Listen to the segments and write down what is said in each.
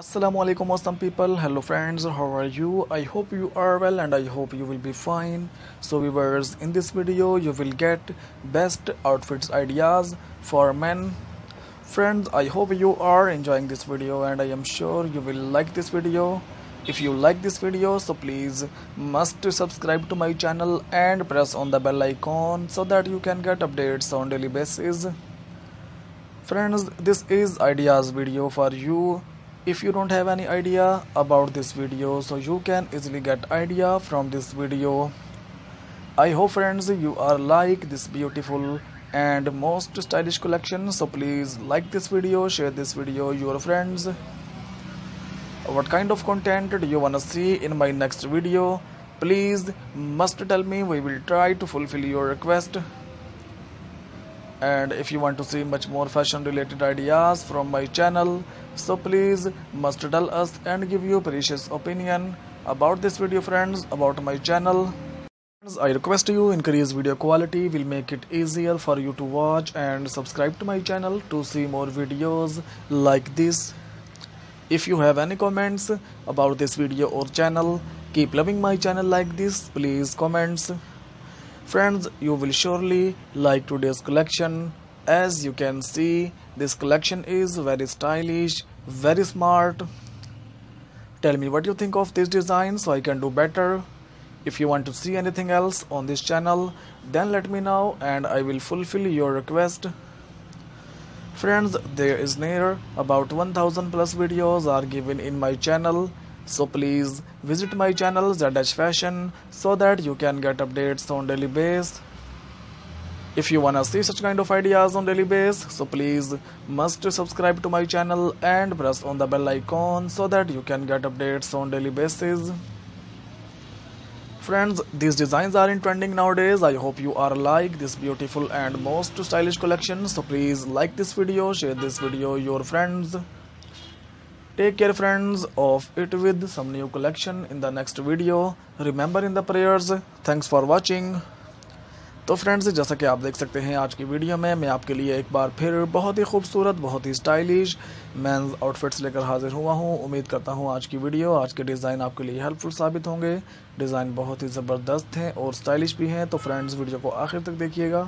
Assalamu alaikum awesome people. Hello friends. How are you? I hope you are well and I hope you will be fine. So viewers in this video you will get best outfits ideas for men. Friends I hope you are enjoying this video and I am sure you will like this video. If you like this video so please must subscribe to my channel and press on the bell icon so that you can get updates on daily basis. Friends this is ideas video for you if you don't have any idea about this video so you can easily get idea from this video. I hope friends you are like this beautiful and most stylish collection. So please like this video share this video your friends. What kind of content do you wanna see in my next video? Please must tell me. We will try to fulfill your request and if you want to see much more fashion related ideas from my channel so please must tell us and give your precious opinion about this video friends about my channel. I request you increase video quality will make it easier for you to watch and subscribe to my channel to see more videos like this. If you have any comments about this video or channel keep loving my channel like this please comments friends you will surely like today's collection. As you can see this collection is very stylish very smart. Tell me what you think of this design so I can do better. If you want to see anything else on this channel then let me know and I will fulfill your request. Friends there is near about 1000 plus videos are given in my channel so please visit my channel ZH Fashion so that you can get updates on daily basis. If you wanna see such kind of ideas on daily basis, so please must subscribe to my channel and press on the bell icon so that you can get updates on daily basis. Friends, these designs are in trending nowadays. I hope you are like this beautiful and most stylish collection. So please like this video, share this video your friends take care, friends, of it with some new collection in the next video. Remember in the prayers. Thanks for watching. तो friends जैसा कि आप देख सकते हैं, आज की video में मैं आपके लिए एक बार फिर बहुत ही खूबसूरत, बहुत ही स्टाइलिश मेंस आउटफिट्स लेकर हाजिर हुआ हूँ। उम्मीद करता हूँ आज की वीडियो आज के डिज़ाइन आपके लिए हेल्पफुल साबित होंगे। डिज़ाइन बहुत ही ज़बरदस्त हैं और स्टाइलिश भी हैं। तो फ्रेंड्स वीडियो को आखिर तक देखिएगा,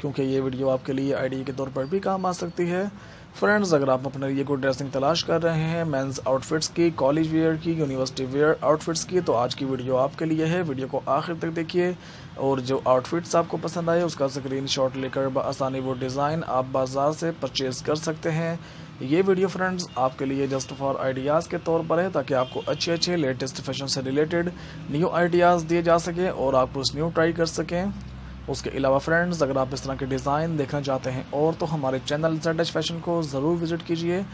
क्योंकि ये वीडियो आपके लिए आईडी के तौर पर भी काम आ सकती है। फ्रेंड्स अगर आप अपने लिए कोई ड्रेसिंग तलाश कर रहे हैं मेंस आउटफिट्स की कॉलेज वेयर की यूनिवर्सिटी वेयर आउटफिट्स की तो आज की वीडियो आपके लिए है। वीडियो को आखिर तक देखिए और जो आउटफिट्स आपको पसंद आए, उसका स्क्रीन शॉट लेकर आसानी वो डिज़ाइन आप बाज़ार से परचेज़ कर सकते हैं। ये वीडियो फ्रेंड्स आपके लिए जस्ट फॉर आइडियाज़ के तौर पर है, ताकि आपको अच्छे अच्छे लेटेस्ट फ़ैशन से रिलेटेड न्यू आइडियाज़ दिए जा सकें और आप कुछ न्यू ट्राई कर सकें। उसके अलावा फ्रेंड्स अगर आप इस तरह के डिज़ाइन देखना चाहते हैं और तो हमारे चैनल जेड फ़ैशन को ज़रूर विज़िट कीजिए।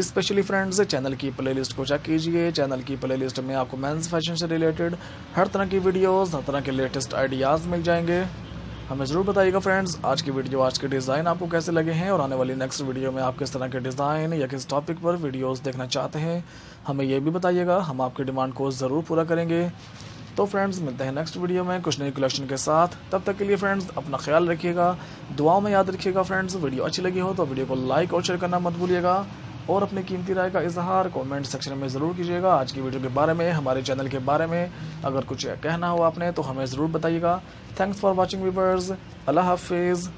स्पेशली फ्रेंड्स चैनल की प्लेलिस्ट को चेक कीजिए। चैनल की प्लेलिस्ट में आपको मेंस फ़ैशन से रिलेटेड हर तरह की वीडियोज़ हर तरह के लेटेस्ट आइडियाज़ मिल जाएँगे। हमें ज़रूर बताइएगा फ्रेंड्स आज की वीडियो आज के डिज़ाइन आपको कैसे लगे हैं और आने वाली नेक्स्ट वीडियो में आप किस तरह के डिज़ाइन या किस टॉपिक पर वीडियोस देखना चाहते हैं, हमें ये भी बताइएगा। हम आपकी डिमांड को ज़रूर पूरा करेंगे। तो फ्रेंड्स मिलते हैं नेक्स्ट वीडियो में कुछ नई कलेक्शन के साथ। तब तक के लिए फ्रेंड्स अपना ख्याल रखिएगा, दुआओं में याद रखिएगा फ्रेंड्स वीडियो अच्छी लगी हो तो वीडियो को लाइक और शेयर करना मत भूलिएगा। और अपनी कीमती राय का इजहार कमेंट सेक्शन में ज़रूर कीजिएगा। आज की वीडियो के बारे में, हमारे चैनल के बारे में। अगर कुछ कहना हो आपने तो हमें ज़रूर बताइएगा। थैंक्स फॉर वॉचिंग व्यूवर्स अल्लाह हाफिज़।